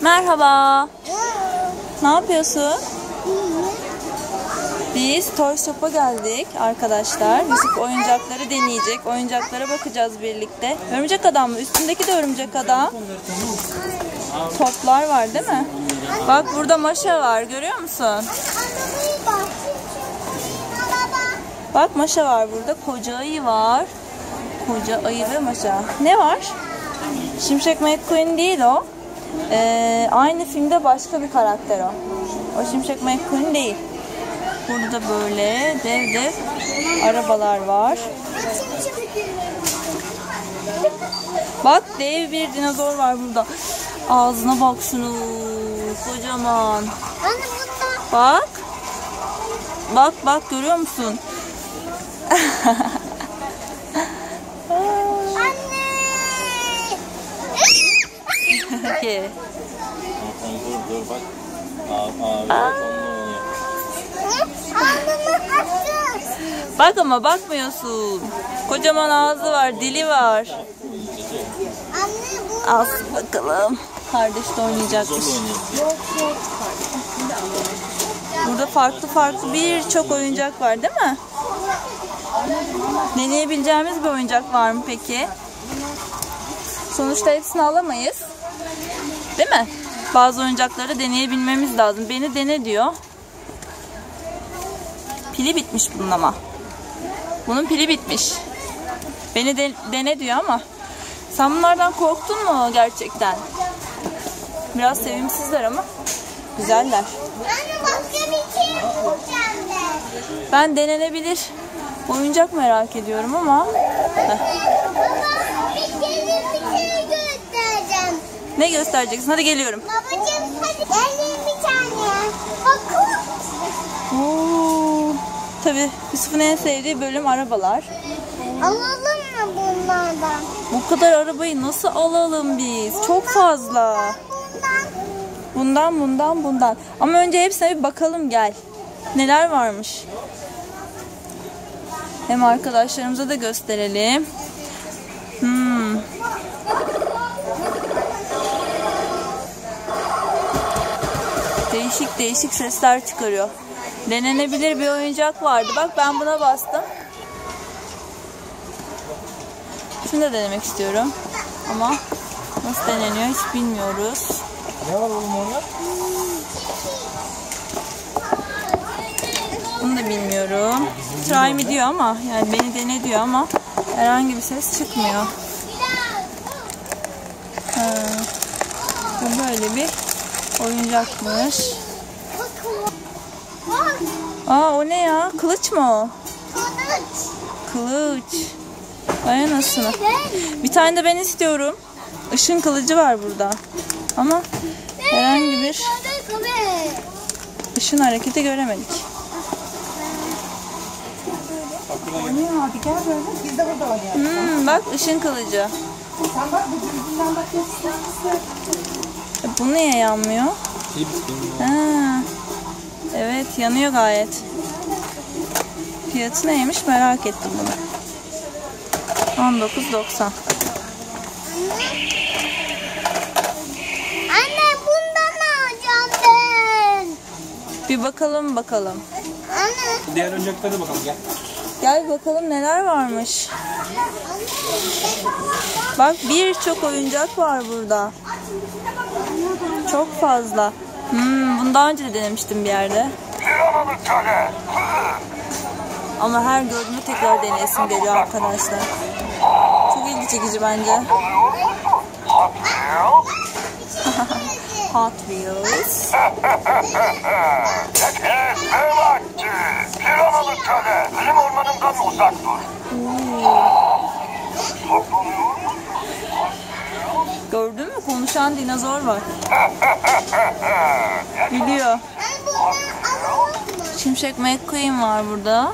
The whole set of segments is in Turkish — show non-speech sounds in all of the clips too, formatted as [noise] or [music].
Merhaba. Ne yapıyorsun? Biz Toy Shop'a geldik arkadaşlar. Yusuf oyuncakları deneyecek. Oyuncaklara bakacağız birlikte. Örümcek adam mı? Üstündeki de örümcek adam. Toplar var değil mi? Bak burada maşa var. Görüyor musun? Bak maşa var burada. Koca ayı var. Koca ayı ve maşa. Ne var? Şimşek McQueen değil o. Ee, aynı filmde başka bir karakter o. O Şimşek McQueen değil. Burada böyle dev dev arabalar var. Bak dev bir dinozor var burada. Ağzına bak şunu. Kocaman. Bak. Bak bak görüyor musun? [laughs] Peki. Dur dur bak. Abi, abi bak ama bakmıyorsun. Kocaman ağzı var, dili var. Anne bu. Al bakalım. Kardeş de oynayacakmış. Burada farklı farklı birçok oyuncak var değil mi? Deneyebileceğimiz bir oyuncak var mı peki? Sonuçta hepsini alamayız. Değil mi? Bazı oyuncakları deneyebilmemiz lazım. Beni dene diyor. Pili bitmiş bunun ama. Bunun pili bitmiş. Beni de- dene diyor ama. Sen bunlardan korktun mu gerçekten? Biraz sevimsizler ama güzeller. Anne başka bir şey bulacağım ben. Ben denenebilir oyuncak merak ediyorum ama Heh. Baba bir kere bir şey göstereceğim. Ne göstereceksin? Hadi geliyorum. Babacığım hadi gelin bir tane. Bakın. Oo. Tabii Yusuf'un en sevdiği bölüm arabalar. Alalım mı bunlardan? Bu kadar arabayı nasıl alalım biz? Çok fazla. Bundan. Bundan bundan bundan. Ama önce hepsine bir bakalım gel. Neler varmış. Hem arkadaşlarımıza da gösterelim. Hmm. Değişik değişik sesler çıkarıyor. Denenebilir bir oyuncak vardı. Bak ben buna bastım. Şunu da denemek istiyorum. Ama nasıl deneniyor hiç bilmiyoruz. Ne var oğlum orada? Bunu da bilmiyorum. Try me diyor ama yani beni dene diyor ama herhangi bir ses çıkmıyor. Ha, bu böyle bir oyuncakmış. Bak. Aa o ne ya? Kılıç mı o? Kılıç. Kılıç. Vay anasını. Bir tane de ben istiyorum. Işın kılıcı var burada. Ama herhangi bir ışın hareketi göremedik. Hmm, bak ışın kılıcı. Sen bak bu? E, Bu niye yanmıyor? Ha. Evet yanıyor gayet. Fiyatı neymiş merak ettim bunu. 19.90. Anne bundan alacağım ben. Bir bakalım bakalım. Anne. Diğer oyuncaklara bakalım gel. Gel bakalım neler varmış. Bak birçok oyuncak var burada. Çok fazla. Hmm, bunu daha önce de denemiştim bir yerde. Ama her gördüğümde tekrar deneyesim geliyor arkadaşlar. Çok ilgi çekici bence. Hot Wheels. Piranalı köle. Bizim ormanından uzak dur. Gördün? Konuşan dinozor var. Mı? Şimşek McQueen var burada.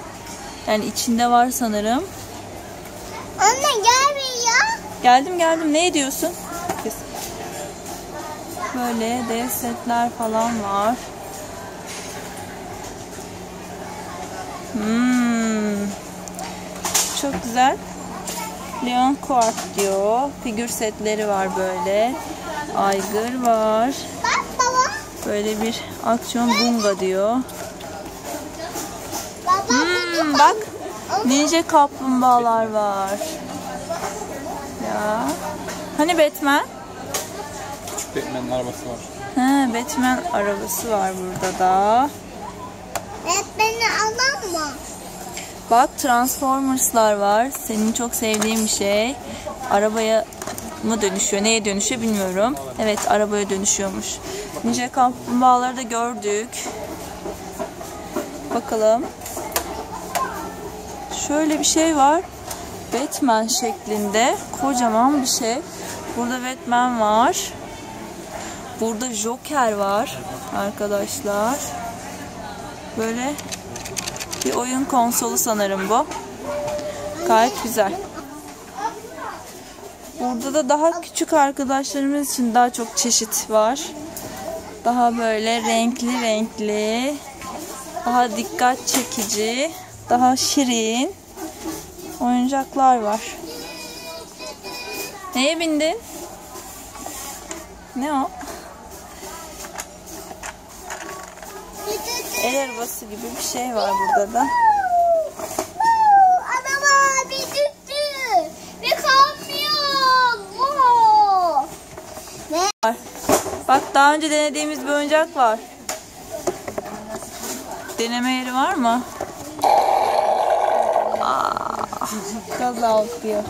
Yani içinde var sanırım. Anne gel ya. Geldim geldim. Ne ediyorsun? Böyle dev setler falan var. Hmm. Çok güzel. Leon Quark diyor. Figür setleri var böyle. Aygır var. Böyle bir aksiyon bunga diyor. Hmm, bak ninja kaplumbağalar var. Ya. Hani Batman? Küçük Batman'in arabası var. He, Batman arabası var burada da. hep beni alan mı? Bak Transformers'lar var. Senin çok sevdiğin bir şey. Arabaya mı dönüşüyor? Neye dönüşüyor bilmiyorum. Evet arabaya dönüşüyormuş. Ninja kaplumbağaları da gördük. Bakalım. Şöyle bir şey var. Batman şeklinde. Kocaman bir şey. Burada Batman var. Burada Joker var arkadaşlar. Böyle bir oyun konsolu sanırım bu. Gayet güzel. Burada da daha küçük arkadaşlarımız için daha çok çeşit var. Daha böyle renkli renkli, daha dikkat çekici, daha şirin oyuncaklar var. Neye bindin? Ne o? El arabası gibi bir şey var burada da. Araba bir düştü. Bir kamyon. Ne? Bak daha önce denediğimiz bir oyuncak var. Deneme yeri var mı? Aa, gaz alıyor.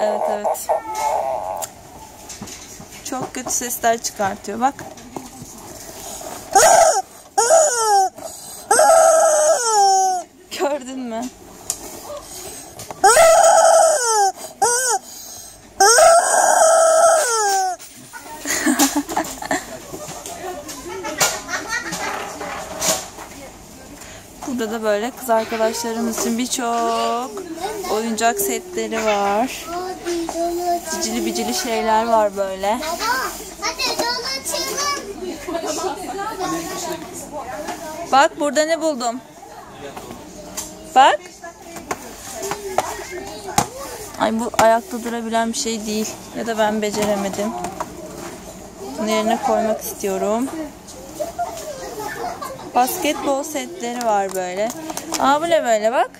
Evet evet. Çok kötü sesler çıkartıyor bak. Gördün mü? Burada da böyle kız arkadaşlarımız için birçok oyuncak setleri var. Cicili bicili şeyler var böyle. Bak burada ne buldum. Bak. Ay bu ayakta durabilen bir şey değil. Ya da ben beceremedim. Bunu yerine koymak istiyorum. Basketbol setleri var böyle. Aa bu ne böyle bak.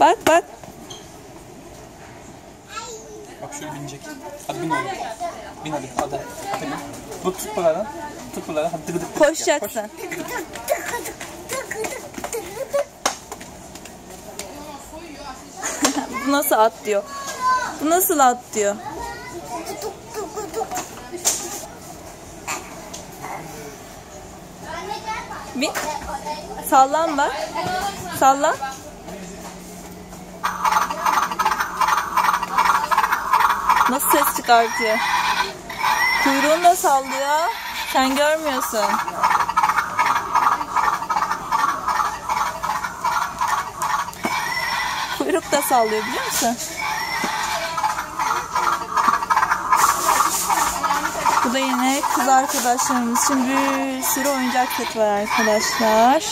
Bak bak. Bak şöyle binecek. Hadi bin oğlum. Bin hadi. Hadi. Hadi bin. Tut tut buradan. Tut buradan. Hadi tıkı tık tık. Koşacaksın. Bu nasıl atlıyor? Bu nasıl atlıyor? Bir sallan bak. Sallan. Nasıl ses çıkartıyor? Kuyruğunu da sallıyor. Sen görmüyorsun. Kuyruk da sallıyor biliyor musun? Bu da yine kız arkadaşlarımız için bir sürü oyuncak set var arkadaşlar.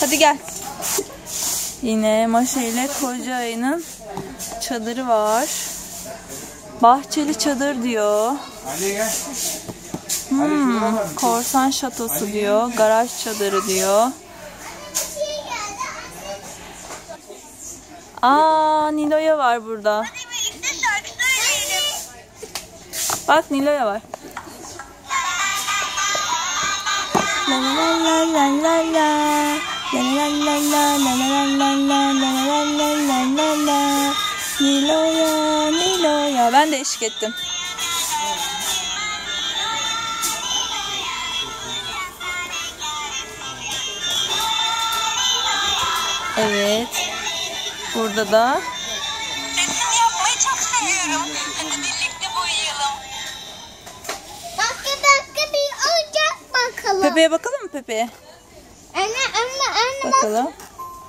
Hadi gel. Yine Maşa ile Koca Ayı'nın çadırı var. Bahçeli çadır diyor. Hmm, korsan şatosu diyor. Garaj çadırı diyor. Aa Nilo'ya var burada. Bak Nilo'ya var. La la la la la la. La la la la la la la la la la la la la la. Nilo'ya Nilo'ya. Ben de eşlik ettim. Evet. Burada da Resim yapmayı çok seviyorum. Hadi birlikte boyayalım. Dakika dakika bir oyuncak bakalım. Pepe'ye bakalım mı Pepe'ye? Anne anne anne bak. Bakalım.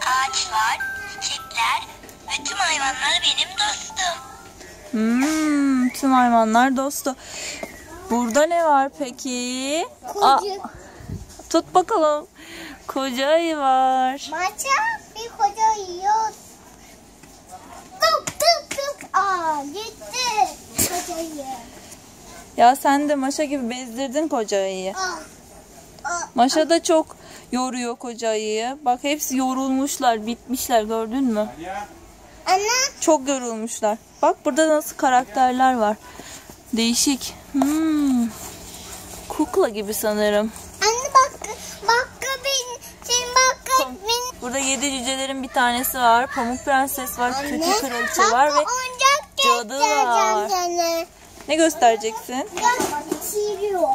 Ağaçlar, çiçekler ve tüm hayvanlar benim dostum. Hmm, tüm hayvanlar dostu. Burada ne var peki? Aa, Koca. Tut bakalım. Koca ayı var. Maça bir koca yiyor. Tık tık tık. Aa gitti. Kocayı. Ya sen de Maşa gibi bezdirdin koca ayıyı. Aa. Aa. Maşa da çok yoruyor koca ayıyı. Bak hepsi yorulmuşlar, bitmişler gördün mü? Anne. Çok yorulmuşlar. Bak burada nasıl karakterler var. Değişik. Hmm. Kukla gibi sanırım. Anne bak. Bak bin. Sen bak bin. Burada yedi cücelerin bir tanesi var. Pamuk Prenses var, Kötü Kraliçe bak var ve cadı var. sana. ne göstereceksin? Siliyor.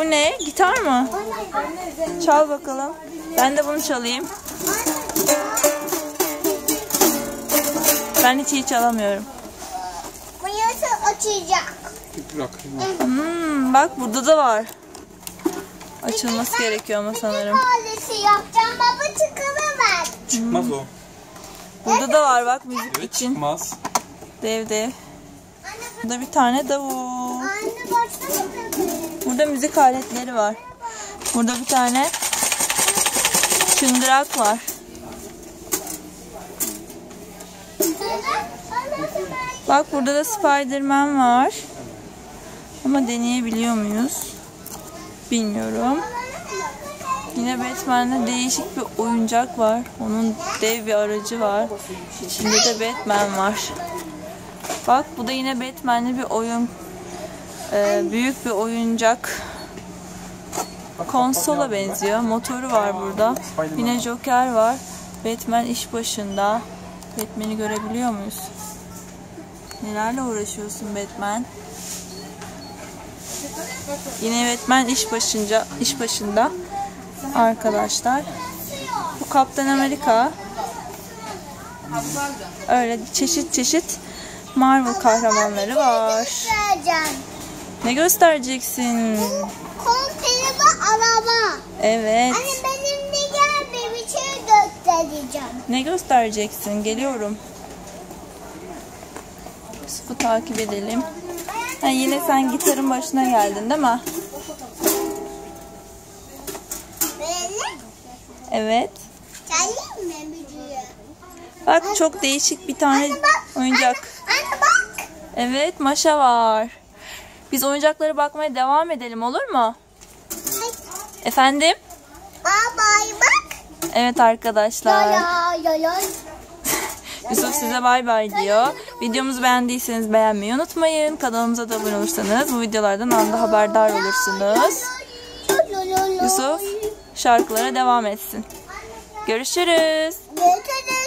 Bu ne? Gitar mı? Çal bakalım. Ben de bunu çalayım. Ben hiç iyi çalamıyorum. Bu yasa açacak. Hmm, bak burada da var. Açılması gerekiyor ama sanırım. Ailesi yapacağım baba çıkılamaz. Çıkmaz o. Burada da var bak müzik Evet için. çıkmaz. Dev dev. Burada bir tane davul. Burada müzik aletleri var. Burada bir tane çıngırak var. Bak burada da Spiderman var. Ama deneyebiliyor muyuz? Bilmiyorum. Yine Batman'de değişik bir oyuncak var. Onun dev bir aracı var. İçinde de Batman var. Bak bu da yine Batman'li bir oyun. Ee, büyük bir oyuncak. Konsola benziyor. Motoru var burada. Yine Joker var. Batman iş başında. Batman'i görebiliyor muyuz? Nelerle uğraşıyorsun Batman? Yine Batman iş başınca iş başında arkadaşlar. Bu Kaptan Amerika. Öyle çeşit çeşit Marvel kahramanları var. Ne göstereceksin? Konserve araba. Evet. Anne benim de gel bir şey göstereceğim. Ne göstereceksin? Geliyorum. Yusuf'u takip edelim. Ha, yine sen gitarın başına geldin değil mi? Böyle Evet. çalayım mı? Bak çok değişik bir tane oyuncak. Anne bak. Evet Maşa var. Biz oyuncaklara bakmaya devam edelim olur mu? Efendim? Aa bay bak. Evet arkadaşlar. [laughs] Yusuf size bay bay diyor. Videomuzu beğendiyseniz beğenmeyi unutmayın. Kanalımıza da abone olursanız bu videolardan anda haberdar olursunuz. Yusuf şarkılara devam etsin. Görüşürüz. Görüşürüz.